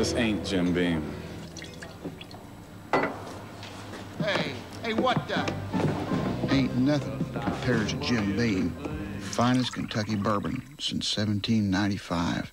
This ain't Jim Beam. Hey, hey, what the? Ain't nothing compares to Jim Beam. Finest Kentucky bourbon since 1795.